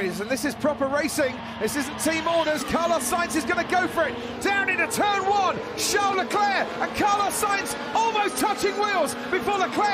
Ferraris, and this is proper racing. This isn't team orders. Carlos Sainz is going to go for it. Down into turn one. Charles Leclerc and Carlos Sainz almost touching wheels before Leclerc.